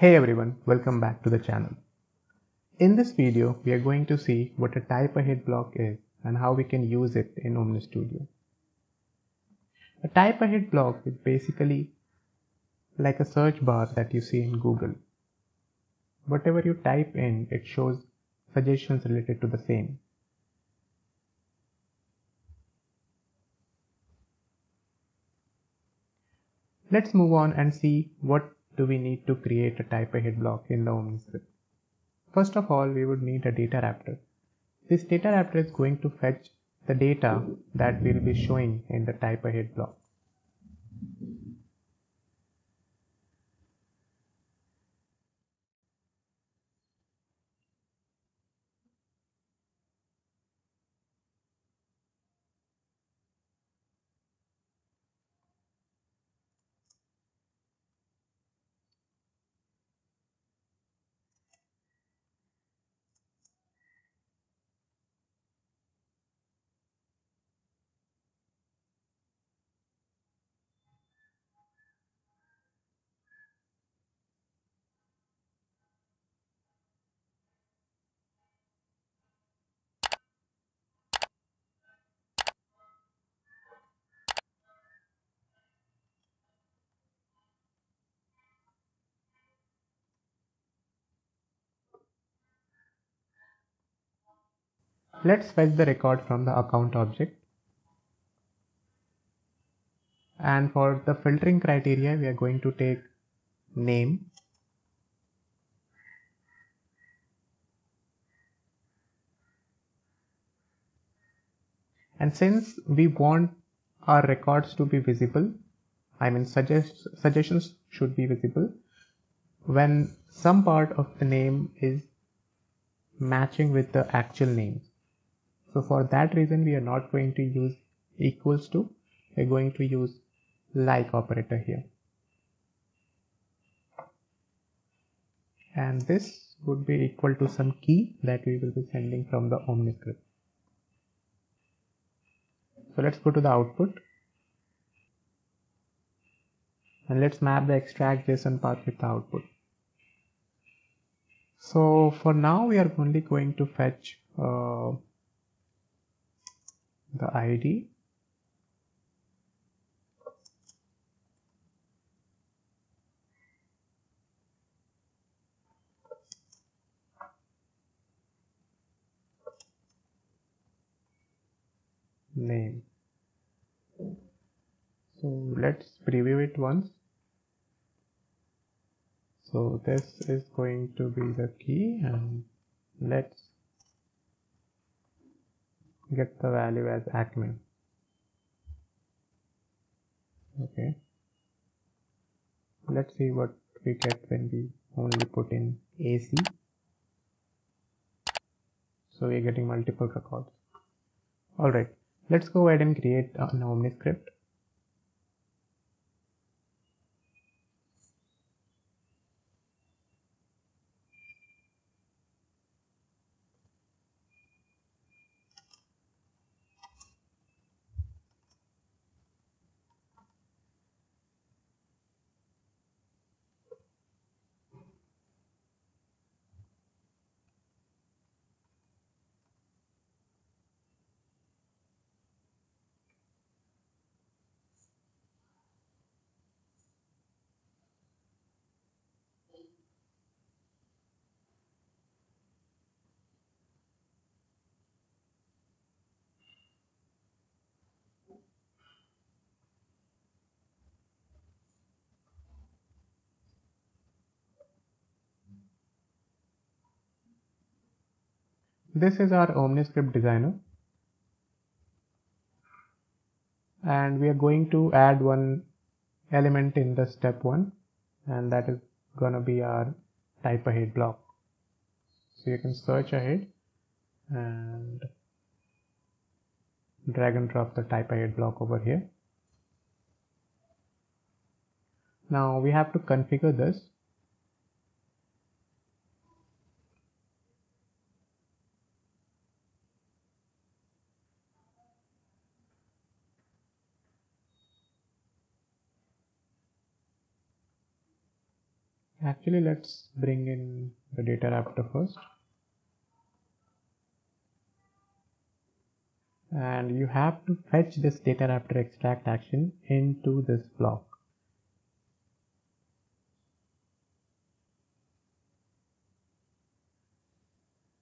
Hey everyone, welcome back to the channel. In this video, we are going to see what a type ahead block is and how we can use it in OmniStudio. A type ahead block is basically like a search bar that you see in Google. Whatever you type in, it shows suggestions related to the same. Let's move on and see what do we need to create a type ahead block in the Omni script. First of all, we would need a data raptor. This data raptor is going to fetch the data that we'll be showing in the type ahead block. Let's fetch the record from the account object. And for the filtering criteria, we are going to take name. And since we want our records to be visible, I mean suggest, suggestions should be visible when some part of the name is matching with the actual names. So for that reason, we are not going to use equals to, we're going to use like operator here. And this would be equal to some key that we will be sending from the Omni script. So let's go to the output. And let's map the extract JSON path with the output. So for now, we are only going to fetch uh, the ID name. So let's preview it once. So this is going to be the key and let's get the value as acme. Okay. Let's see what we get when we only put in AC so we're getting multiple records. Alright let's go ahead and create an Omni this is our OmniScript designer. And we are going to add one element in the step one. And that is gonna be our type ahead block. So you can search ahead and drag and drop the type ahead block over here. Now we have to configure this actually let's bring in the data raptor first. And you have to fetch this data raptor extract action into this block.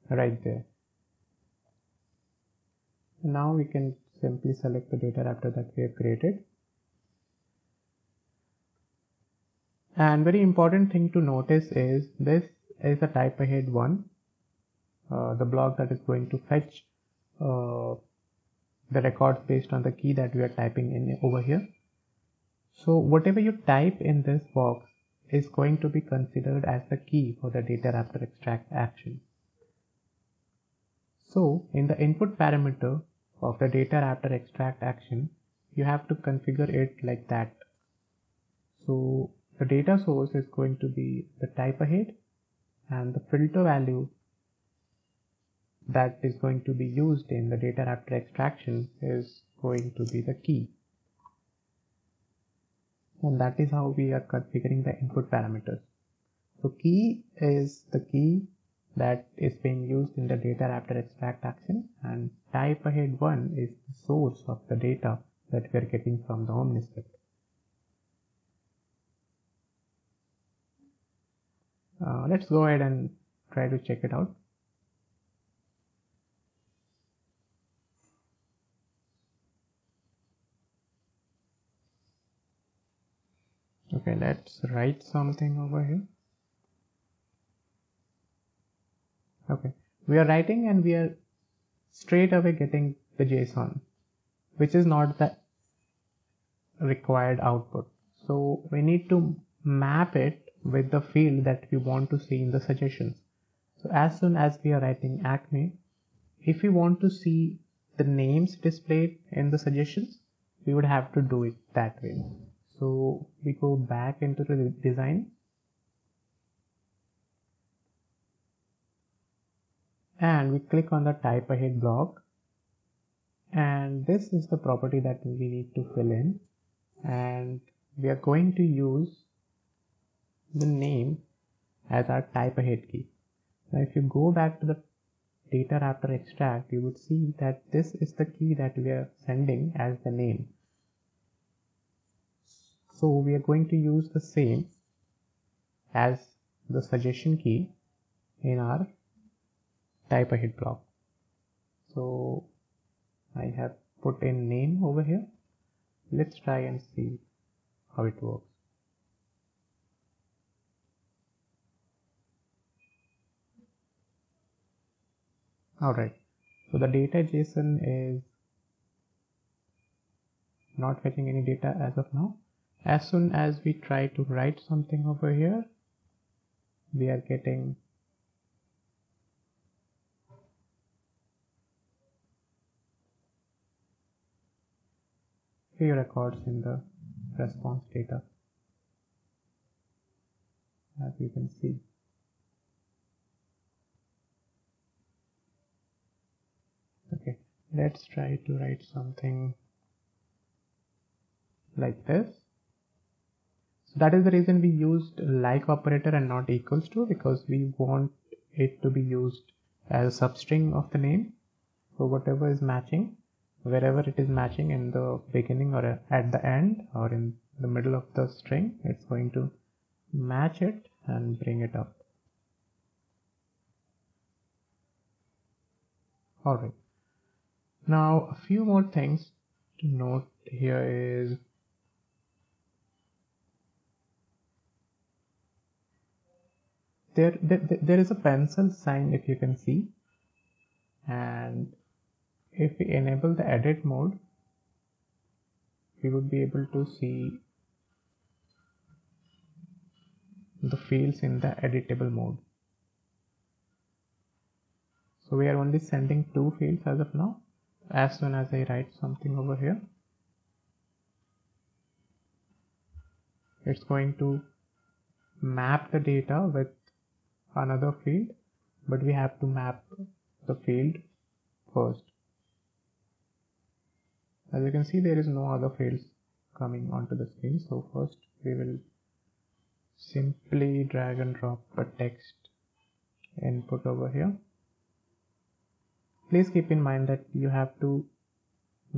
Right there. Now we can simply select the data raptor that we have created and very important thing to notice is this is a type ahead one. Uh, the block that is going to fetch uh, the records based on the key that we are typing in over here. So whatever you type in this box is going to be considered as the key for the data raptor extract action. So in the input parameter of the data raptor extract action you have to configure it like that. So the data source is going to be the type ahead and the filter value that is going to be used in the data raptor extraction is going to be the key. And that is how we are configuring the input parameters. So key is the key that is being used in the data raptor extract action and type ahead one is the source of the data that we are getting from the omniscript uh, let's go ahead and try to check it out. Okay let's write something over here. Okay we are writing and we are straight away getting the json which is not the required output. So we need to map it with the field that we want to see in the suggestions. So as soon as we are writing acme if we want to see the names displayed in the suggestions we would have to do it that way. So we go back into the design. And we click on the type ahead block. And this is the property that we need to fill in. And we are going to use the name as our type ahead key. Now if you go back to the data raptor extract you would see that this is the key that we are sending as the name. So we are going to use the same as the suggestion key in our type ahead block. So I have put in name over here. Let's try and see how it works alright. So the data JSON is not fetching any data as of now. As soon as we try to write something over here we are getting few records in the response data. As you can see okay let's try to write something like this. So that is the reason we used like operator and not equals to because we want it to be used as a substring of the name. So whatever is matching wherever it is matching in the beginning or at the end or in the middle of the string it's going to match it and bring it up. Alright now a few more things to note here is there, there there is a pencil sign if you can see. And if we enable the edit mode we would be able to see the fields in the editable mode. So we are only sending two fields as of now as soon as I write something over here. It's going to map the data with another field but we have to map the field first. As you can see there is no other fields coming onto the screen so first we will simply drag and drop a text input over here please keep in mind that you have to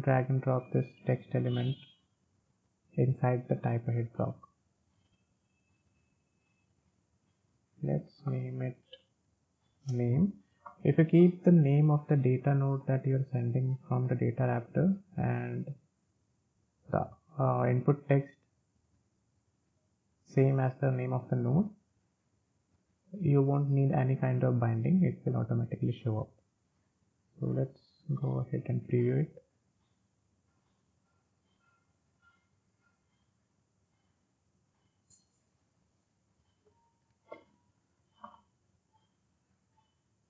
drag and drop this text element inside the type ahead block. Let's name it name. If you keep the name of the data node that you're sending from the data raptor and the uh, input text same as the name of the node you won't need any kind of binding. It will automatically show up so let's go ahead and preview it.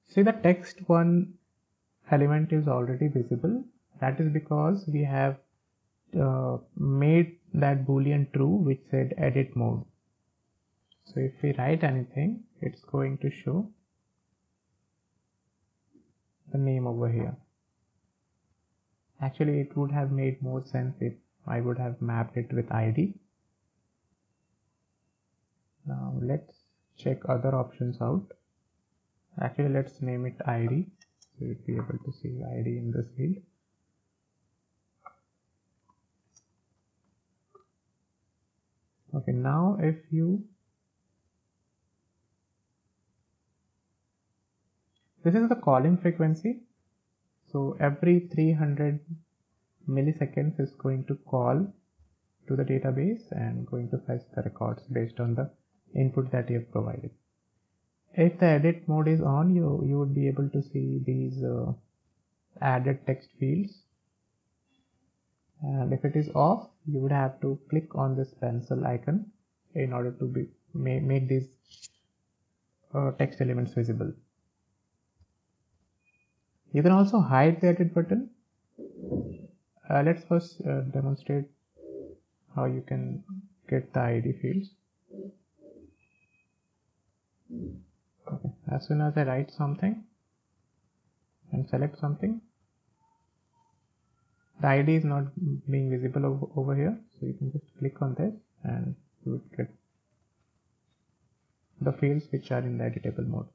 See the text one element is already visible. That is because we have uh, made that boolean true which said edit mode. So if we write anything it's going to show the name over here. Actually it would have made more sense if I would have mapped it with ID now let's check other options out. Actually let's name it id so you'll be able to see id in this field. Okay now if you this is the calling frequency. So every 300 milliseconds is going to call to the database and going to fetch the records based on the input that you have provided. If the edit mode is on you you would be able to see these uh, added text fields. And if it is off you would have to click on this pencil icon in order to be make, make these uh, text elements visible you can also hide the edit button. Uh, let's first uh, demonstrate how you can get the id fields. Okay as soon as I write something and select something the ID is not being visible over, over here. So you can just click on this and you would get the fields which are in the editable mode.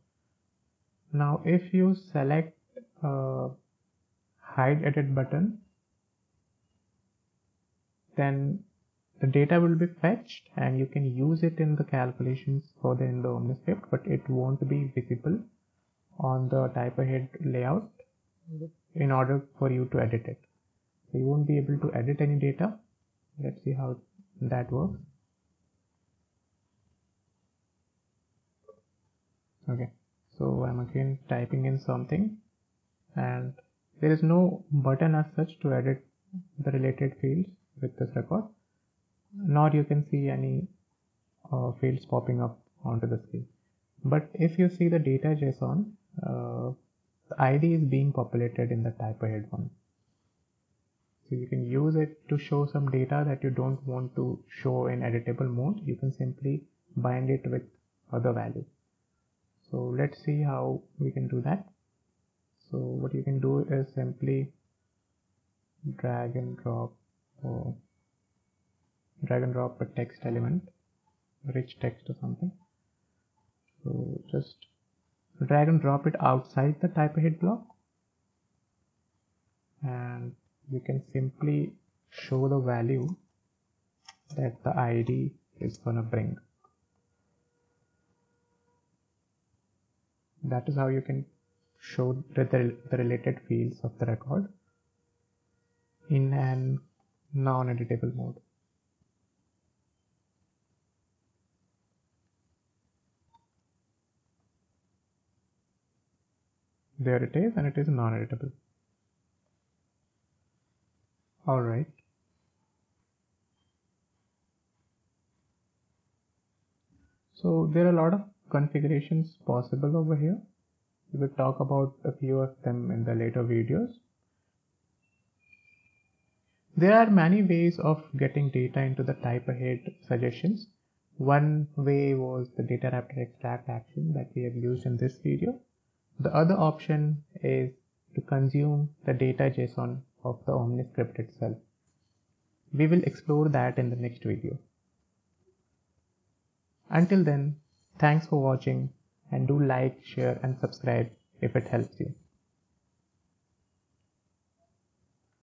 Now if you select uh, hide edit button then the data will be fetched and you can use it in the calculations further in the OmniScript but it won't be visible on the type ahead layout in order for you to edit it. So you won't be able to edit any data. Let's see how that works. Okay. So I'm again typing in something and there is no button as such to edit the related fields with this record nor you can see any uh, fields popping up onto the screen. But if you see the data json uh, the id is being populated in the type ahead one. So you can use it to show some data that you don't want to show in editable mode. You can simply bind it with other value. So let's see how we can do that so what you can do is simply drag and drop or drag and drop a text element rich text or something. So just drag and drop it outside the type ahead block. And you can simply show the value that the id is gonna bring. That is how you can show the, the related fields of the record in an non-editable mode. There it is and it is non-editable. All right. So there are a lot of configurations possible over here we will talk about a few of them in the later videos there are many ways of getting data into the type ahead suggestions one way was the data raptor extract action that we have used in this video the other option is to consume the data JSON of the OmniScript itself. We will explore that in the next video. Until then, thanks for watching and do like, share and subscribe if it helps you.